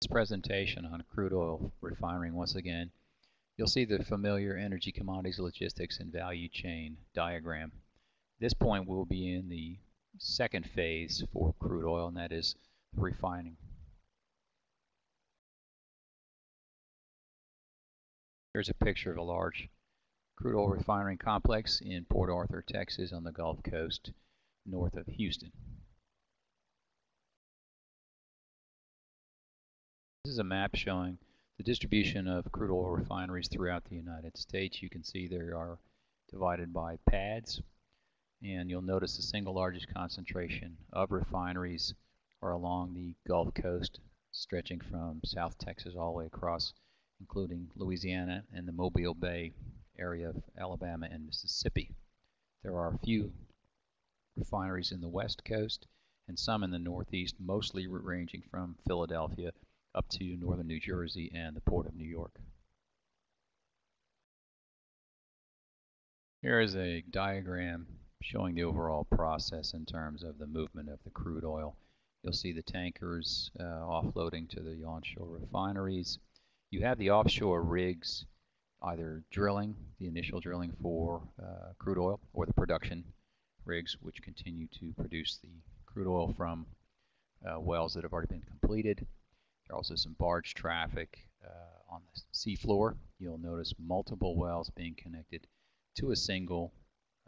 This presentation on crude oil refining once again, you'll see the familiar energy commodities logistics and value chain diagram. this point we'll be in the second phase for crude oil and that is refining. Here's a picture of a large crude oil refining complex in Port Arthur, Texas on the Gulf Coast north of Houston. This is a map showing the distribution of crude oil refineries throughout the United States. You can see they are divided by PADDs, and you'll notice the single largest concentration of refineries are along the Gulf Coast stretching from South Texas all the way across including Louisiana and the Mobile Bay area of Alabama and Mississippi. There are a few refineries in the west coast and some in the northeast, mostly ranging from Philadelphia up to northern New Jersey and the Port of New York. Here is a diagram showing the overall process in terms of the movement of the crude oil. You'll see the tankers uh, offloading to the onshore refineries. You have the offshore rigs either drilling, the initial drilling for uh, crude oil, or the production rigs, which continue to produce the crude oil from uh, wells that have already been completed. There are also some barge traffic uh, on the seafloor. You'll notice multiple wells being connected to a single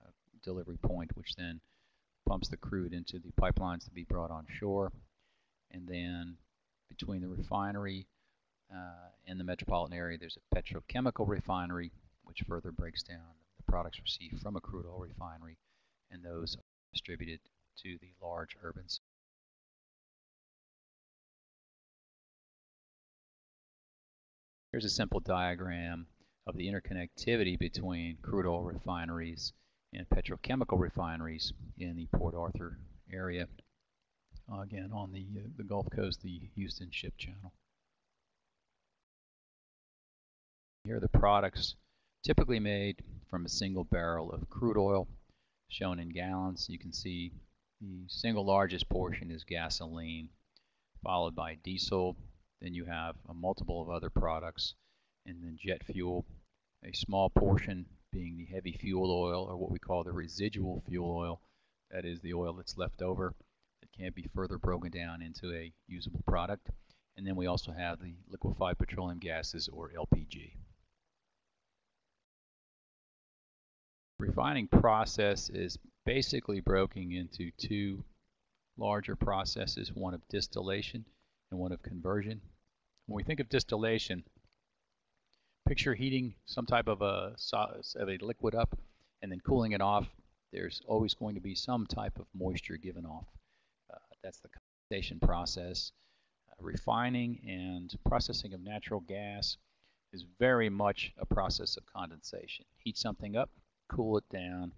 uh, delivery point, which then pumps the crude into the pipelines to be brought on shore. And then between the refinery uh, in the metropolitan area, there's a petrochemical refinery, which further breaks down the products received from a crude oil refinery, and those are distributed to the large urban Here's a simple diagram of the interconnectivity between crude oil refineries and petrochemical refineries in the Port Arthur area. Again, on the, uh, the Gulf Coast, the Houston Ship Channel. Here are the products typically made from a single barrel of crude oil shown in gallons. You can see the single largest portion is gasoline, followed by diesel. Then you have a multiple of other products, and then jet fuel. A small portion being the heavy fuel oil, or what we call the residual fuel oil. That is the oil that's left over that can't be further broken down into a usable product. And then we also have the liquefied petroleum gases, or LPG. refining process is basically broken into two larger processes, one of distillation and one of conversion. When we think of distillation, picture heating some type of a, of a liquid up and then cooling it off. There's always going to be some type of moisture given off. Uh, that's the condensation process. Uh, refining and processing of natural gas is very much a process of condensation. Heat something up, cool it down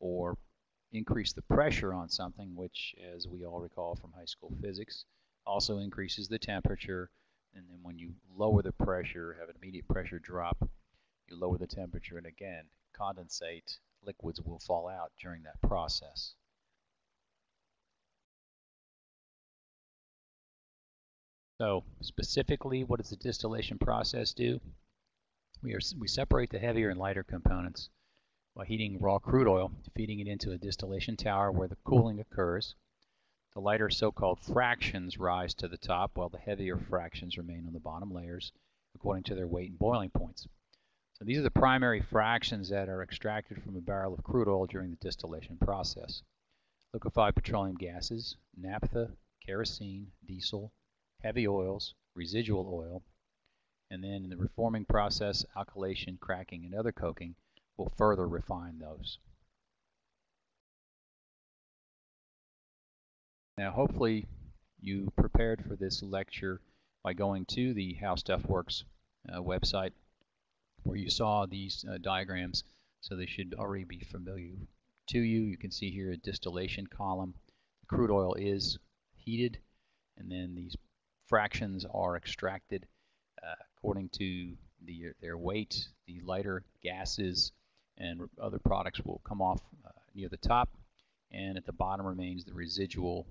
or increase the pressure on something, which, as we all recall from high school physics, also increases the temperature. And then when you lower the pressure, have an immediate pressure drop, you lower the temperature, and again, condensate liquids will fall out during that process. So specifically, what does the distillation process do? We, are, we separate the heavier and lighter components by heating raw crude oil, feeding it into a distillation tower where the cooling occurs. The lighter so-called fractions rise to the top while the heavier fractions remain on the bottom layers according to their weight and boiling points. So these are the primary fractions that are extracted from a barrel of crude oil during the distillation process. Liquefied petroleum gases, naphtha, kerosene, diesel, heavy oils, residual oil, and then in the reforming process, alkylation, cracking, and other coking, We'll further refine those. Now hopefully you prepared for this lecture by going to the How Stuff Works uh, website where you saw these uh, diagrams so they should already be familiar to you. You can see here a distillation column. The crude oil is heated and then these fractions are extracted uh, according to the, their weight. The lighter gases and other products will come off uh, near the top and at the bottom remains the residual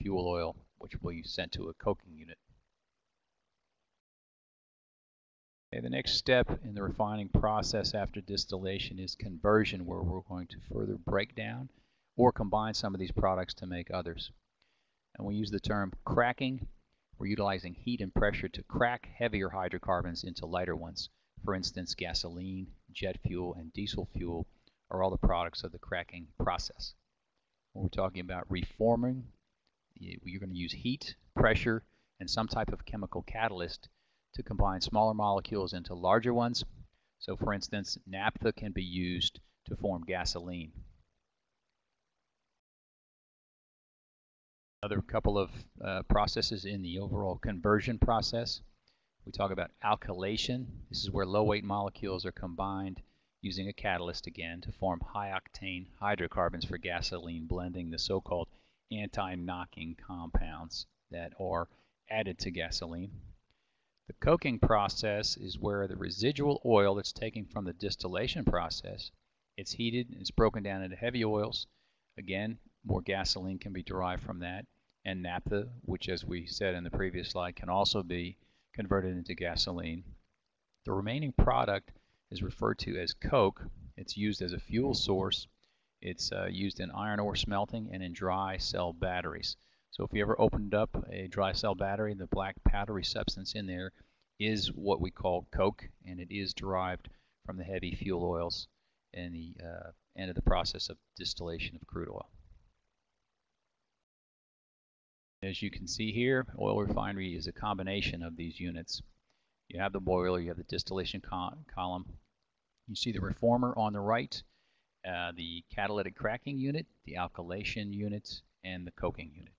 fuel oil which will be sent to a coking unit. Okay, the next step in the refining process after distillation is conversion, where we're going to further break down or combine some of these products to make others. And we use the term cracking. We're utilizing heat and pressure to crack heavier hydrocarbons into lighter ones. For instance, gasoline, jet fuel, and diesel fuel are all the products of the cracking process. When we're talking about reforming, you're going to use heat, pressure, and some type of chemical catalyst to combine smaller molecules into larger ones. So for instance, naphtha can be used to form gasoline. Another couple of uh, processes in the overall conversion process. We talk about alkylation. This is where low weight molecules are combined using a catalyst again to form high octane hydrocarbons for gasoline blending, the so-called anti-knocking compounds that are added to gasoline. The coking process is where the residual oil that's taken from the distillation process, it's heated and it's broken down into heavy oils. Again, more gasoline can be derived from that. And naphtha, which as we said in the previous slide, can also be converted into gasoline. The remaining product is referred to as coke. It's used as a fuel source. It's uh, used in iron ore smelting and in dry cell batteries. So if you ever opened up a dry cell battery, the black powdery substance in there is what we call coke, and it is derived from the heavy fuel oils and the uh, end of the process of distillation of crude oil. As you can see here, oil refinery is a combination of these units. You have the boiler, you have the distillation column. You see the reformer on the right, uh, the catalytic cracking unit, the alkylation units, and the coking unit.